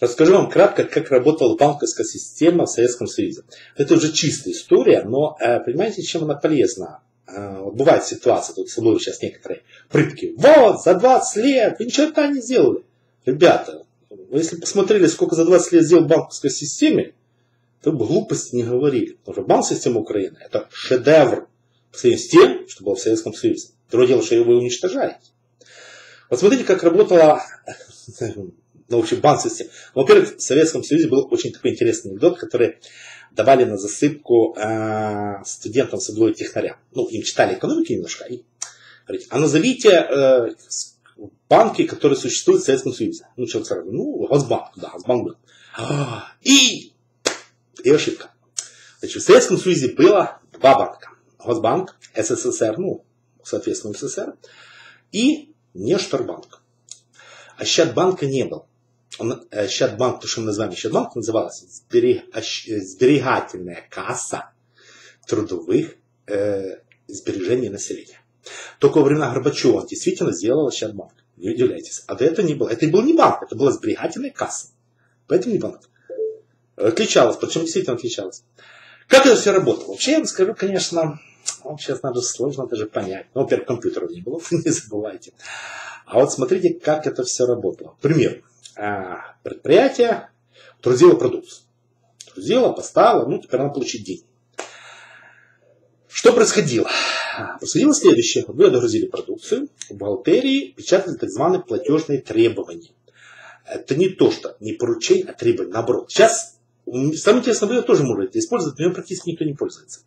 Расскажу вам кратко, как работала банковская система в Советском Союзе. Это уже чистая история, но э, понимаете, чем она полезна? Э, вот бывает ситуация, тут собой сейчас некоторые прытки. Вот, за 20 лет вы ничего там не сделали. Ребята, вы если посмотрели, сколько за 20 лет сделал банковской системе, то бы глупости не говорили. Потому что банк система Украины это шедевр по сравнению с тем, что было в Советском Союзе. Другое дело, что его уничтожаете. Вот смотрите, как работала ну, в общем, банк-система. Во-первых, в Советском Союзе был очень такой интересный анекдот, который давали на засыпку э, студентам с одной технаря. Ну, им читали экономики немножко, и говорите, а назовите э, банки, которые существуют в Советском Союзе. Ну, человек сразу, ну, Госбанк, да, Госбанк был. И, и ошибка. Значит, в Советском Союзе было два банка. Госбанк, СССР, ну, соответственно, СССР, и Нешторбанк. А Щадбанка не было. Он, э, Щадбанк, то, что мы называем Щадбанк, называлась сберегательная касса трудовых э, сбережений населения. Только во времена Горбачева действительно сделал Щадбанк. Не удивляйтесь. А до этого не было. Это был не банк, это была сберегательная касса. Поэтому не банк. Отличалась, причем действительно отличалась. Как это все работало? Вообще, я вам скажу, конечно, вот сейчас надо сложно даже понять. Ну, во-первых, компьютеров не было, не забывайте. А вот смотрите, как это все работало. Пример. А, предприятие трудило продукцию. Трудило, поставило, ну, теперь надо получить деньги. Что происходило? Происходило следующее. Вы отгрузили продукцию, в бухгалтерии печатали так званые платежные требования. Это не то, что не поручение, а требование. Наоборот. Сейчас, самое интересное, вы ее тоже можете использовать, но ее практически никто не пользуется.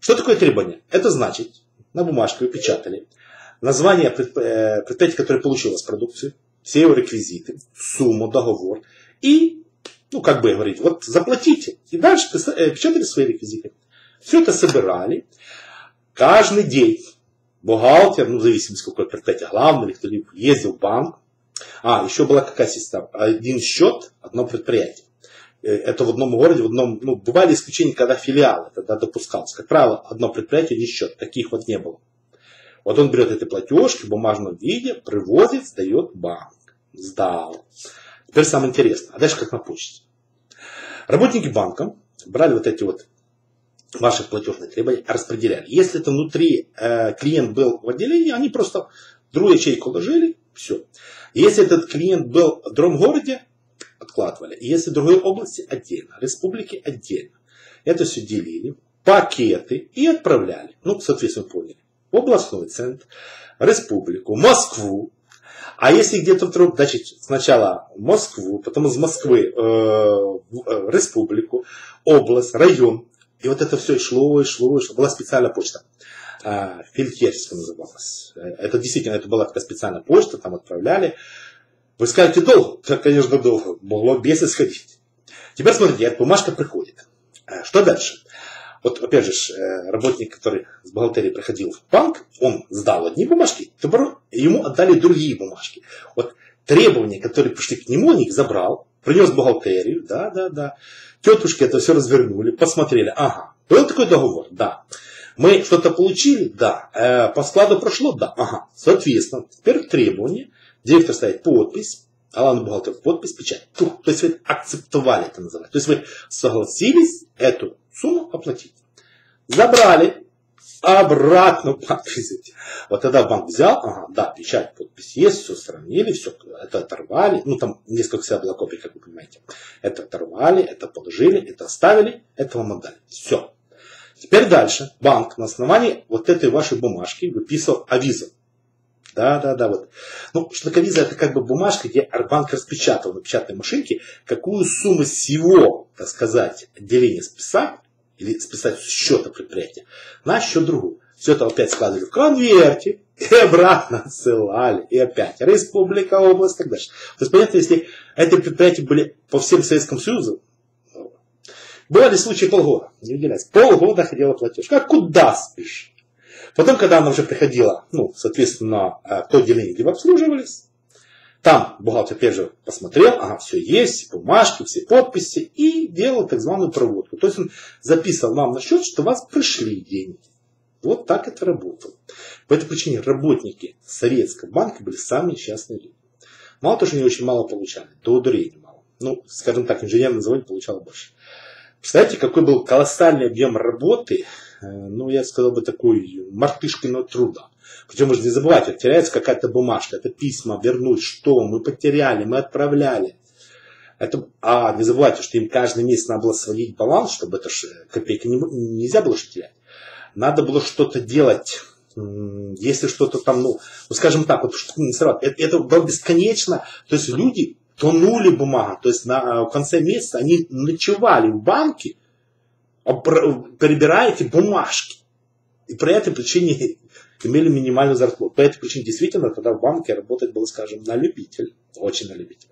Что такое требование? Это значит, на бумажке вы печатали название э, предприятия, которое получило с продукцию, все его реквизиты, сумму, договор и, ну, как бы говорить, вот заплатите. И дальше печатали свои реквизиты. Все это собирали. Каждый день бухгалтер, ну, в зависимости, какое предприятие, главный или кто-либо, ездил в банк. А, еще была какая система? Один счет, одно предприятие. Это в одном городе, в одном, ну, бывали исключения, когда филиалы тогда допускался. Как правило, одно предприятие, не счет. Таких вот не было. Вот он берет эти платежки в бумажном виде, привозит, сдает банк. Сдал. Теперь самое интересное. А дальше как на почте. Работники банка брали вот эти вот ваши платежные требования, распределяли. Если это внутри э, клиент был в отделении, они просто другую ячейку ложили, все. Если этот клиент был в другом городе, откладывали. Если в другой области отдельно, республики отдельно. Это все делили, пакеты и отправляли. Ну, соответственно, поняли. Областной центр, республику, Москву. А если где-то вдруг, значит, сначала Москву, потом из Москвы э, э, республику, область, район. И вот это все шло, и шло, и шло. Была специальная почта. Э, Фельдъегерская называлась. Э, это действительно, это была такая специальная почта, там отправляли. Вы скажете, долго? Да, конечно, долго. Могло без исходить. Теперь смотрите, эта бумажка приходит. Э, что дальше? Вот, опять же, э, работник, который с бухгалтерии приходил в банк, он сдал одни бумажки, ему отдали другие бумажки. Вот требования, которые пришли к нему, он их забрал, принес бухгалтерию, да, да, да. Тетушки это все развернули, посмотрели, ага, был такой договор, да. Мы что-то получили, да. Э, по складу прошло, да, ага. Соответственно, теперь требования Директор ставит подпись, а главный бухгалтер подпись, печать. То есть вы акцептовали это называется. То есть вы согласились эту сумму оплатить. Забрали, обратно подпись. Вот тогда банк взял, ага, да, печать, подпись есть, все сравнили, все, это оторвали, ну там несколько всегда было копий, как вы понимаете. Это оторвали, это положили, это оставили, это вам отдали. Все. Теперь дальше банк на основании вот этой вашей бумажки выписывал авизу. Да, да, да, вот. Ну, шлаковиза это как бы бумажка, где банк распечатал на печатной машинке, какую сумму всего, так сказать, отделения списать, или списать с счета предприятия, на счет другую. Все это опять складывали в конверте, и обратно отсылали, и опять республика, область и так дальше. То есть, понятно, если эти предприятия были по всем Советскому Союзу, бывали случаи полгода, не удивляйтесь, полгода ходила платеж. Как куда спишь? Потом, когда она уже приходила, ну, соответственно, в то отделение, где обслуживались, там бухгалтер же посмотрел, ага, все есть, бумажки, все подписи, и делал так званую проводку. То есть он записывал вам на счет, что у вас пришли деньги. Вот так это работало. По этой причине работники Советского банка были самые несчастные люди. Мало того, что они очень мало получали, до удурения мало. ну, скажем так, инженер на заводе получал больше. Представляете, какой был колоссальный объем работы, э, ну, я сказал бы, такой мартышкиного труда. Причем, же не забывайте, теряется какая-то бумажка, это письма, вернуть, что мы потеряли, мы отправляли. Это, а не забывайте, что им каждый месяц надо было сводить баланс, чтобы это же копейки не, нельзя было что терять. Надо было что-то делать если что-то там, ну, ну скажем так, вот что-то не срывать, это, это было бесконечно, то есть люди тонули бумага, то есть на, в конце месяца они ночевали в банке, перебирая эти бумажки. И по этой причине имели минимальную зарплату. По этой причине действительно тогда в банке работать было, скажем, на любитель, очень на любитель.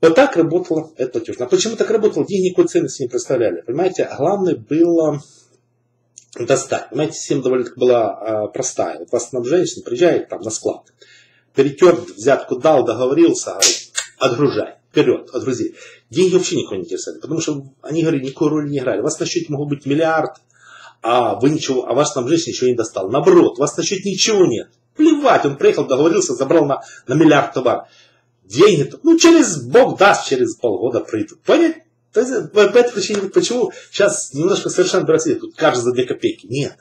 Вот так работала эта платежная. А почему так работало? Деньги никакой ценности не представляли. Понимаете, главное было достать. Понимаете, система довольно была э, простая. Вот вас там женщина приезжает там на склад, перетер взятку дал, договорился, говорит, отгружай, вперед, отгрузи. Деньги вообще никого не интересовали, потому что они, говорили, никакой роли не играли. У вас на счете могут быть миллиард, а вы ничего, а ваш там женщина ничего не достал. Наоборот, вас на счете ничего нет. Плевать, он приехал, договорился, забрал на, на миллиард товар. Деньги, ну через Бог даст, через полгода придут. Понятно? То есть, по этой причине, почему сейчас немножко совершенно бросили, тут каждый за две копейки. Нет.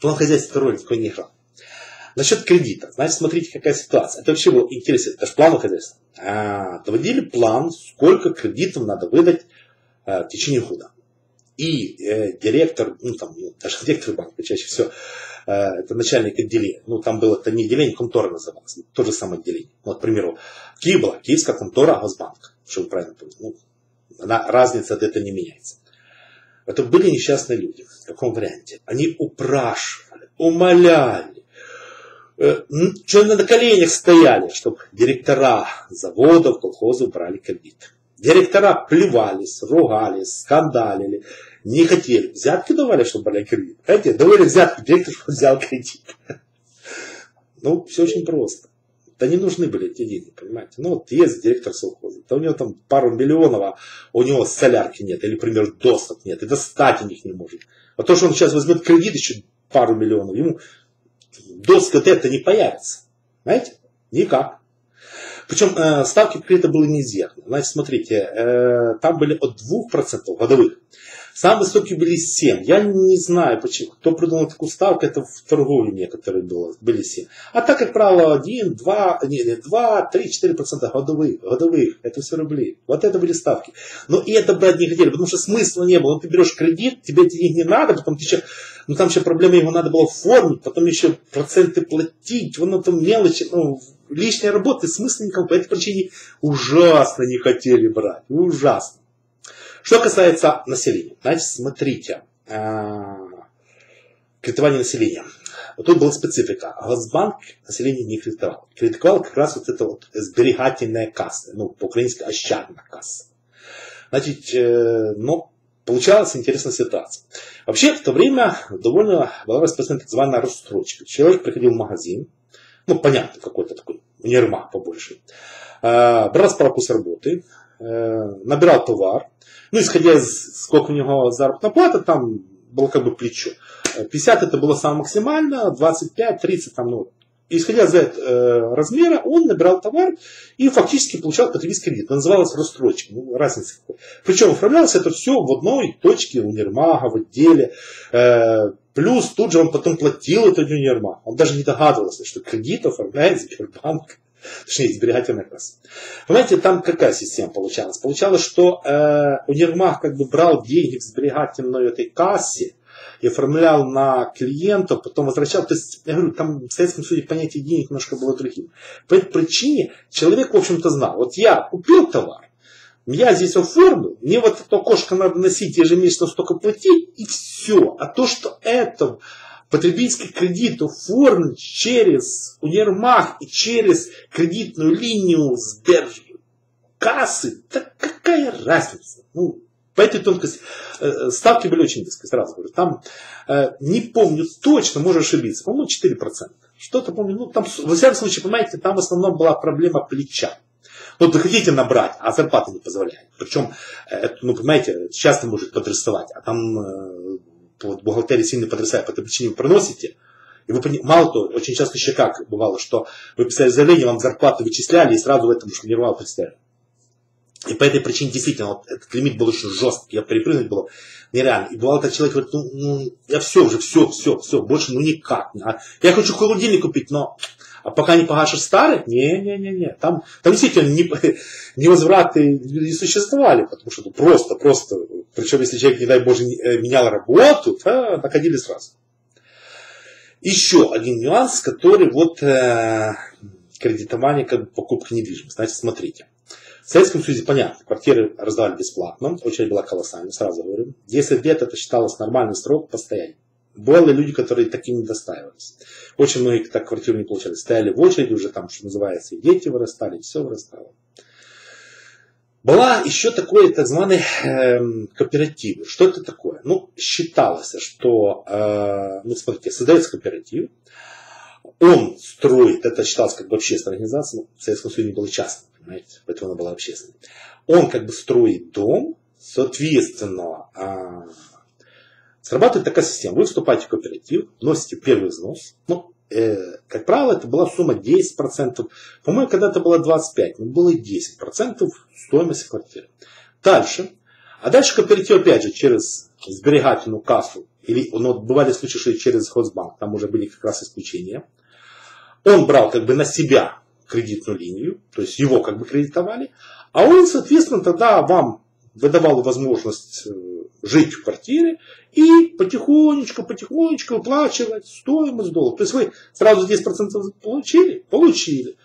План хозяйства роли такой не играл. Насчет кредита. Значит, смотрите, какая ситуация. Это вообще было интересно. Это же план хозяйства. А, доводили план, сколько кредитов надо выдать а, в течение года. И э, директор, ну там, ну, даже директор банка чаще всего, э, это начальник отделения. Ну, там было это не отделение, контора называлось. То же самое отделение. Вот, к примеру, в Киеве была Киевская контора Госбанк. Чтобы правильно поняли. Ну, она, разница от этого не меняется. Это были несчастные люди. В каком варианте? Они упрашивали, умоляли, э, что на коленях стояли, чтобы директора заводов, колхозов брали кредит. Директора плевались, ругались, скандалили, не хотели. Взятки давали, чтобы брали кредит. Понимаете, давали взятки, директор взял кредит. Ну, все очень просто. Да не нужны были эти деньги, понимаете. Ну вот есть директор совхоза, да у него там пару миллионов, а у него солярки нет, или, например, досок нет, и достать у них не может. А то, что он сейчас возьмет кредит еще пару миллионов, ему доска это не появится. Знаете? Никак. Причем э, ставки кредита были неизвестны. Значит, смотрите, э, там были от 2% годовых Самые высокие были 7. Я не знаю, почему. Кто придумал такую ставку, это в торговле некоторые было, были 7. А так, как правило, 1, 2, не, не, 2, 3, 4 процента годовых, годовых. Это все рубли. Вот это были ставки. Но и это брать не хотели, потому что смысла не было. Ну, ты берешь кредит, тебе эти деньги не надо, потом ты еще, ну там еще проблема, его надо было оформить, потом еще проценты платить, вон там мелочи, ну, лишняя работа, смысла никакого. По этой причине ужасно не хотели брать. Ужасно. Что касается населения, значит, смотрите, а, кредитование населения. Вот тут была специфика. Госбанк население не кредитовал. Кредитовал как раз вот это вот сберегательная касса, ну, по-украински ощадная касса. Значит, э, ну, получалась интересная ситуация. Вообще, в то время довольно была распространена так званая рассрочка. Человек приходил в магазин, ну, понятно, какой-то такой универмаг побольше, э, брал справку с работы, э, набирал товар, ну, исходя из сколько у него заработная плата, там было как бы плечо. 50 это было самое максимально, 25, 30 там, ну, исходя из этого э, размера, он набирал товар и фактически получал потребительский кредит. Это называлось рассрочка. Ну, разница какой. Причем оформлялось это все в одной точке универмага, в отделе. Плюс тут же он потом платил этот универмаг. Он даже не догадывался, что кредит оформляет Сбербанк точнее, сберегательная касса. Понимаете, там какая система получалась? Получалось, что э, универмаг как бы брал деньги в сберегательной этой кассе, и оформлял на клиентов, потом возвращал. То есть, я говорю, там в Советском Союзе понятие денег немножко было другим. По этой причине человек, в общем-то, знал. Вот я купил товар, я здесь оформил, мне вот это окошко надо носить ежемесячно столько платить, и все. А то, что это потребительский кредит оформлен через универмаг и через кредитную линию сберкассы, так какая разница? Ну, по этой тонкости э, э, ставки были очень низкие, сразу говорю. Там, э, не помню точно, можно ошибиться, по-моему, 4%. Что-то помню, ну там, во всяком случае, понимаете, там в основном была проблема плеча. Вот вы хотите набрать, а зарплата не позволяет. Причем, ну, понимаете, часто может подрастовать, а там вот бухгалтерия сильно потрясает, по этой причине вы проносите, и вы, мало того, очень часто еще как бывало, что вы писали заявление, вам зарплату вычисляли и сразу в этом шманировал представили. И по этой причине действительно вот этот лимит был очень жесткий, я перепрыгнуть было нереально. И бывало так человек говорит, ну, ну я все уже, все, все, все, больше ну никак. А я хочу холодильник купить, но а пока не погашешь старый, не-не-не-не. Там, там действительно не, невозвраты не существовали, потому что ну, просто, просто, причем если человек, не дай боже, э, менял работу, то находили сразу. Еще один нюанс, который вот э, кредитование как покупка недвижимости. Значит, смотрите. В Советском Союзе, понятно, квартиры раздавали бесплатно, очередь была колоссальная, сразу говорю. 10 лет это считалось нормальный срок постоянно. Были люди, которые таким не достаивались. Очень многие так квартиру не получали. Стояли в очереди уже там, что называется, и дети вырастали, и все вырастало. Была еще такой так званый э, кооператив. Что это такое? Ну, считалось, что, э, ну, смотрите, создается кооператив, он строит, это считалось как бы общественная организация, но в Советском Союзе не было частной понимаете, поэтому она была общественной. Он как бы строит дом, соответственно, а, срабатывает такая система. Вы вступаете в кооператив, носите первый взнос, ну, э, как правило, это была сумма 10%. По-моему, когда-то было 25%, но было 10% стоимости квартиры. Дальше. А дальше кооператив, опять же, через сберегательную кассу, или, ну, бывали случаи, что через Хозбанк, там уже были как раз исключения. Он брал как бы на себя кредитную линию, то есть его как бы кредитовали, а он, соответственно, тогда вам выдавал возможность э, жить в квартире и потихонечку, потихонечку выплачивать стоимость доллара. То есть вы сразу 10% получили? Получили.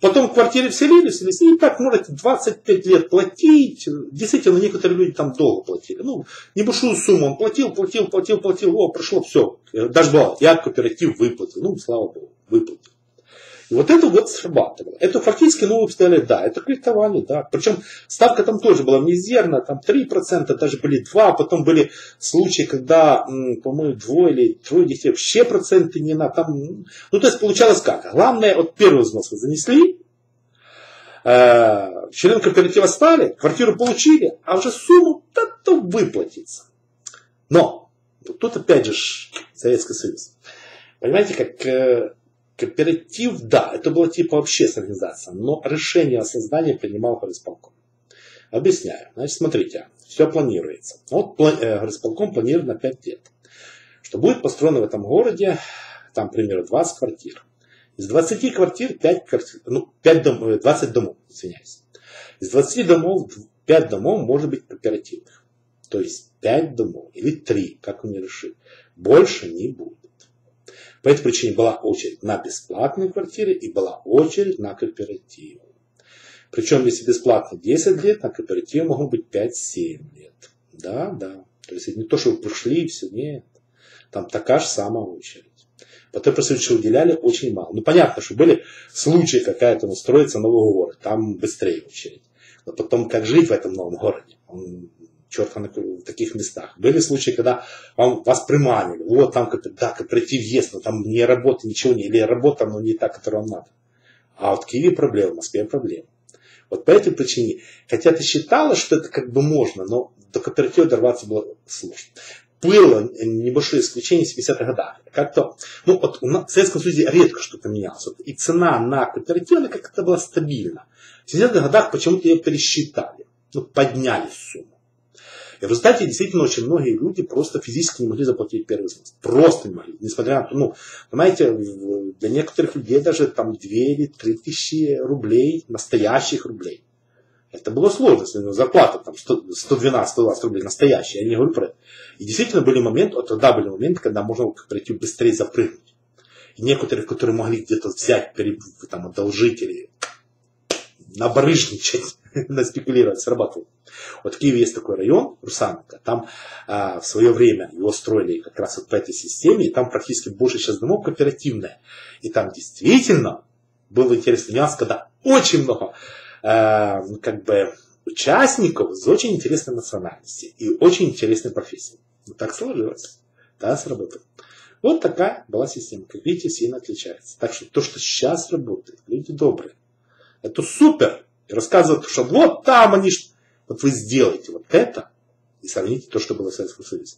Потом в квартире вселились, вселились, и так можете 25 лет платить. Действительно, некоторые люди там долго платили. Ну, небольшую сумму он платил, платил, платил, платил. О, прошло все. Даже было, я кооператив выплатил. Ну, слава богу, выплатил. Вот это вот срабатывало. Это фактически новые сказали, да, это кредитование, да. Причем ставка там тоже была мизерная, там 3%, даже были 2%, потом были случаи, когда, по-моему, двое или трое детей вообще проценты не на там. Ну, то есть получалось как? Главное, вот первый взнос вы занесли, э, члены кооператива стали, квартиру получили, а уже сумму то выплатится. Но, тут опять же Советский Союз. Понимаете, как э, Кооператив, да, это была типа общественная организация, но решение о создании принимал горисполком. Объясняю. Значит, смотрите, все планируется. Вот э, горисполком планирует на 5 лет, что будет построено в этом городе, там, к примеру, 20 квартир. Из 20 квартир 5 квартир, ну, 5 дом, 20 домов, извиняюсь. Из 20 домов 5 домов может быть кооперативных. То есть 5 домов или 3, как он решит. Больше не будет. По этой причине была очередь на бесплатные квартиры и была очередь на кооперативы. Причем, если бесплатно 10 лет, на кооперативе могут быть 5-7 лет. Да, да. То есть это не то, что вы пришли и все, нет. Там такая же самая очередь. По той причине, что уделяли очень мало. Ну, понятно, что были случаи, какая-то настроится новый город, там быстрее очередь. Но потом, как жить в этом новом городе? Четко в таких местах. Были случаи, когда вам, вас приманили. Вот там да, кооператив есть, но там не работа, ничего не, или работа, но не та, которая вам надо. А вот в Киеве проблема, в Москве проблема. Вот по этой причине, хотя ты считала, что это как бы можно, но до кооператива дорваться было сложно. Было небольшое исключение в 70-х годах. Как-то, ну, вот в Советском Союзе редко что-то менялось. Вот, и цена на кооператив, она как-то была стабильна. В 70-х годах почему-то ее пересчитали. Ну, подняли сумму. И в результате действительно очень многие люди просто физически не могли заплатить первый взнос. Просто не могли. Несмотря на, ну, понимаете, для некоторых людей даже там 2 или 3 тысячи рублей, настоящих рублей. Это было сложно, если зарплата там 112-120 рублей настоящая, я не говорю про это. И действительно были моменты, вот тогда были моменты, когда можно было прийти быстрее запрыгнуть. И некоторые, которые могли где-то взять, там, одолжить или набрыжничать, наспекулировать, срабатывало. Вот в Киеве есть такой район, Русановка, там а, в свое время его строили как раз вот по этой системе, и там практически больше сейчас домов кооперативное. И там действительно был интересный нюанс, когда очень много а, как бы участников с очень интересной национальности и очень интересной профессией. Вот так сложилось. Да, сработало. Вот такая была система. Как видите, сильно отличается. Так что то, что сейчас работает, люди добрые. Это супер. И рассказывают, что вот там они вот вы сделаете вот это и сравните то, что было в Советском Союзе.